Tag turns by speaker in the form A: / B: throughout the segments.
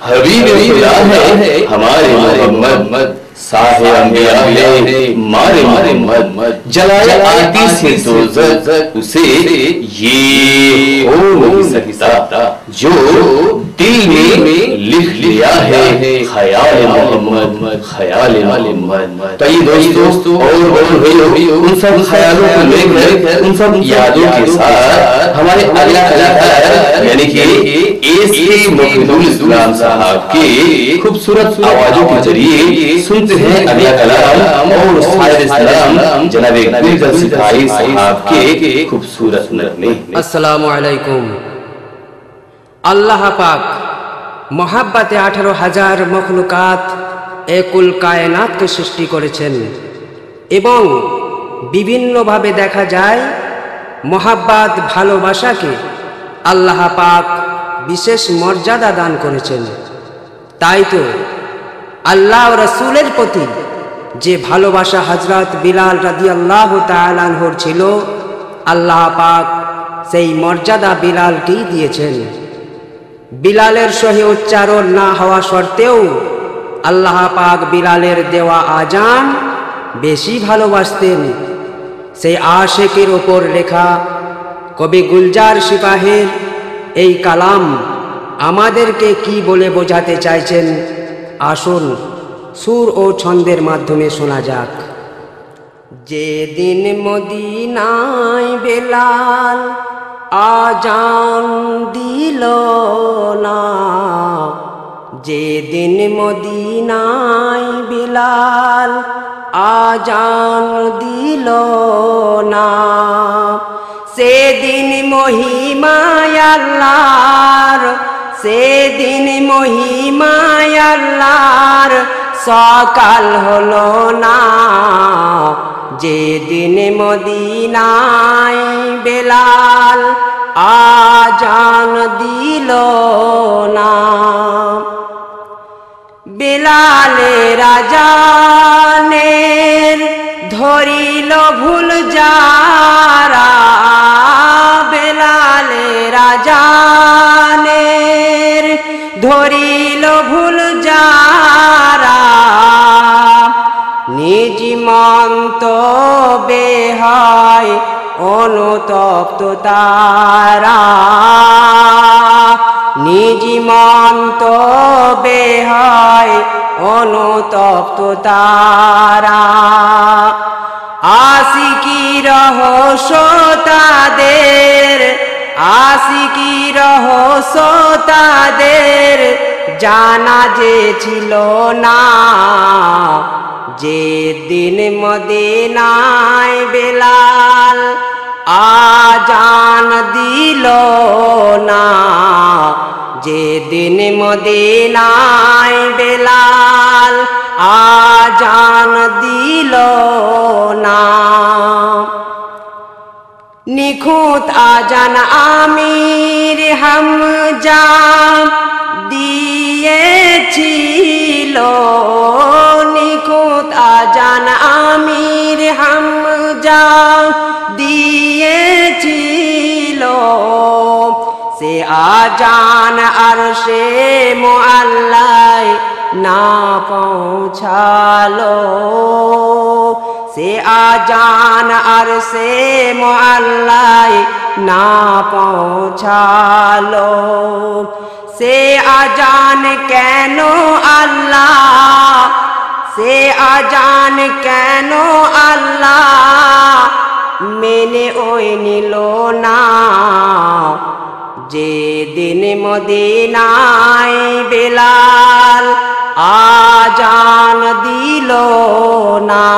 A: हबीब खुदा है हमारे मोहम्मद साहे अंबिया है मारे मारे मत जलाए आती से दोजख उसे ये हो नहीं सकता जो दिल में लिख लिया है ख्याल ख्याल तो दोस्तों, और और उन सब ख्यालों को लेकर, उन सब यादों के साथ हमारे अगला कलाकार, यानी कि साहब के खूबसूरत आवाजों के ज़रिए सुनते हैं अगला कलाम, और सलाम, जनाब साहब के खूबसूरत नगमे।
B: असलाकुम আল্লাহ পাক মহাব্বাতে আঠারো হাজার মখলুকাত একুল কায়নাতকে সৃষ্টি করেছেন এবং বিভিন্নভাবে দেখা যায় মহাব্বাত ভালোবাসাকে আল্লাহ পাক বিশেষ মর্যাদা দান করেছেন। তাই তো আল্লাহ রসুলের প্রতি যে ভালোবাসা হজরত বিলাল রাদি আল্লাহ তালানহর ছিল, আল্লাহ পাক সেই মর্যাদা বিলালকেই দিয়েছেন। বিলালের সহে উচ্চারণ না হওয়া সত্ত্বেও আল্লাহ পাক বিলালের দেওয়া আজান বেশি ভালোবাসতেন। সেই আশেকের ওপর লেখা কবি গুলজার সিপাহের এই কালাম আমাদেরকে কি বলে বোঝাতে চাইছেন? আসুন সুর ও ছন্দের মাধ্যমে শোনা যাক। যেদিন মদিনায় বেলাল আজান দিল না। যেদিন মদিনায় বেলাল আজান দিল না, সেদিন মহিমায় আল্লাহর, সেদিন মহিমায় আল্লাহর সকাল হলো না। যেদিন মদিনায় বেলাল আজান দিল না। বেলালে রাজানের ধরিল ভুল যারা। বেলালে রাজানের ধরিল নিজ মন্ত বেহায় অনুতপ্ত তারা। নিজ মন্ত বেহায় অনুতপ্ত তারা। আশিকি রহস্য তাদের, আশিকি রহস্য তাদের জানা যে ছিল না। যে দিন মদিনায় বেলাল আজান দিল না যে দিন মদিনায় বেলাল আজান দিল না। নিখুঁত আজান আমির হামজা দিয়েছিল নিখুঁত আজান আমির হামজা দিয়েছিল। সে আজান আর সে মোয়াল্লায় না পৌঁছালো। সে আজান আর সে মোয়াল্লায় না পৌঁছালো। সে আজান কেন আল্লাহ সে আজান কেন আল্লাহ? মেনে ওই নিল না। যে দিন মদিনায় বেলাল আজান দিল না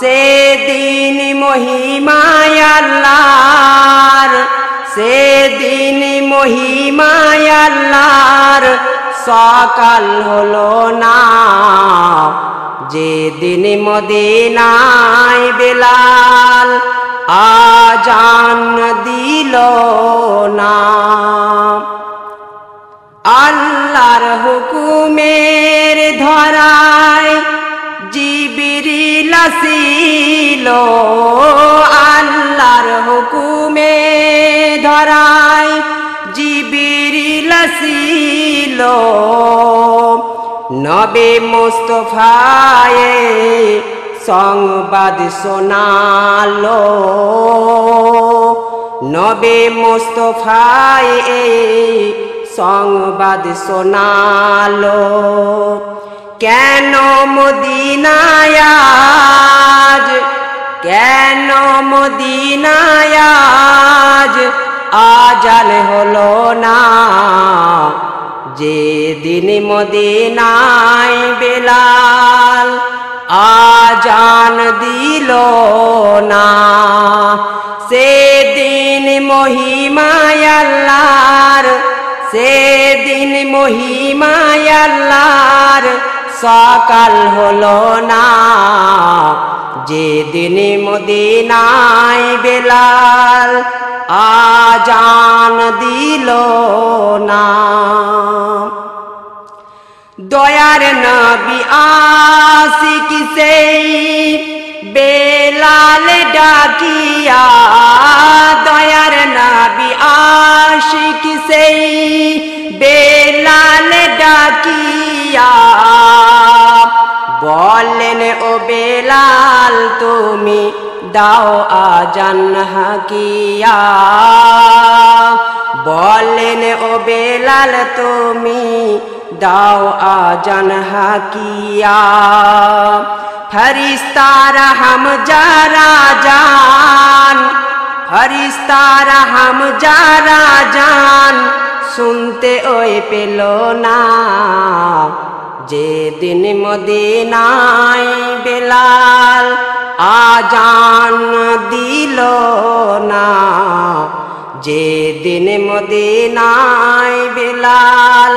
B: সে দিন মহিমায় আল্লাহর সে দিন মহিমায় সকাল হলো না। যে দিন মদিনায় বেলাল আজান দিল না। আল্লাহর হুকুমের ধরায় জিবিরিল আসিল। আল্লাহর হুকুমে ধরায় জিবিরিল আসিল। নবে মোস্তফায়ে সংবাদ শোনালো। নবে মোস্তফায়ে সংবাদ শোনালো। কেন মদিনায়াজ কেন মদিনায়াজ আজাল হলো দিন মদিনায় বেলাল, আজান দিল না। সেদিন মহিমায় আল্লাহর, সেদিন মহিমায় আল্লাহর সকাল হলো না। যেদিন মদিনায় বেলাল, আজান দিল না। দয়ার নবী আশিক সেই বেলাল ডাকিয়া, দয়ার নবী আশিক সেই বেলাল ডাকিয়া। বললেন, ও বেলাল, তুমি দাও আজান হাকিয়া। বললেন, ও বেলাল, তুমি দাও আজান হাকিয়া ফরিস্তারা হাম যারা জান ফরিস্তারা হাম যারা জান শুনতে ওই পেল না যেদিন মদিনায় বেলাল আজান দিল না যেদিন মদিনায় বেলাল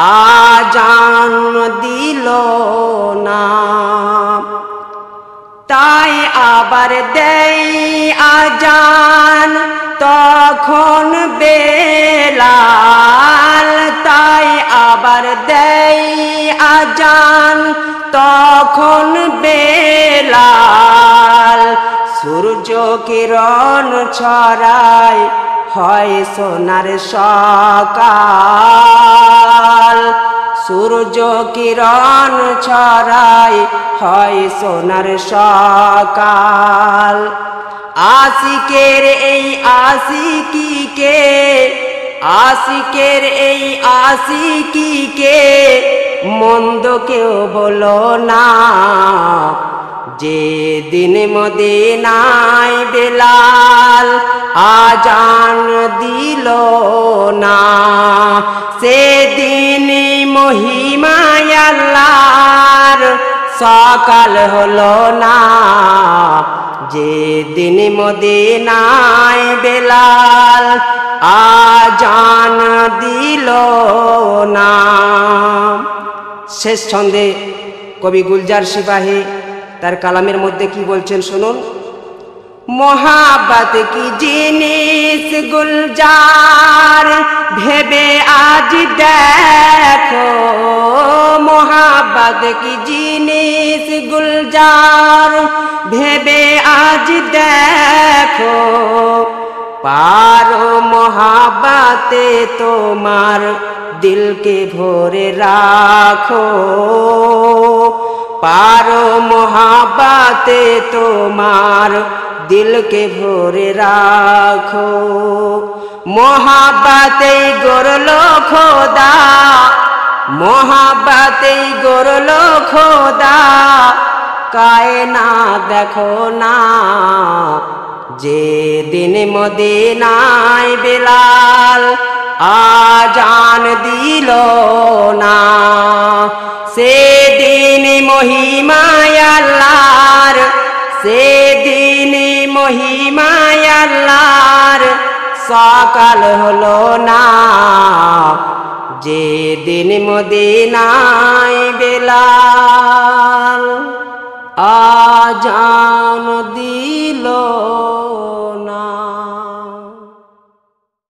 B: আজান দিল না। তাই আবার দেই আজান, তখন বেলাল তাই আবার দেই আজান, তখন বেলাল সূর্য কিরণ ছড়ায় হয় সোনার সকাল। সূর্য কিরণ ছড়ায় হয় সোনার সকাল। আশিকের এই আশিকিকে, আশিকের এই আশিকিকে মন্দ কেউ বলো না। যে দিন মদিনায় বেলাল আজান দিল না। সেদিন মহিমায় আল্লাহর সকাল হলো না। যে দিন মদিনায় বেলাল আজান দিল না। শেষ ছন্দে কবি গুলজার সিপাহী তার কালামের মধ্যে কি বলছেন শুনুন। মোহাবত কি জিনিস গুলজার ভেবে আজ দেখো মোহাবত কি জিনিস গুলজার ভেবে আজ দেখো পারো মোহাবতে তোমার দিলকে ভরে রাখো পারো মোহাবতে তোমার দিলকে ভরে রাখো। মোহাবতে গরলো খোদা। মোহাবতে গরলো খোদা। কায়না দেখো না যে দিন মদিনায় বেলাল আজান দিল না, সেদিন মহিমায় আল্লাহর, সেদিন মহিমায় আল্লাহর সকাল হলো না। যে দিন মদিনায় বেলাল আজান দিল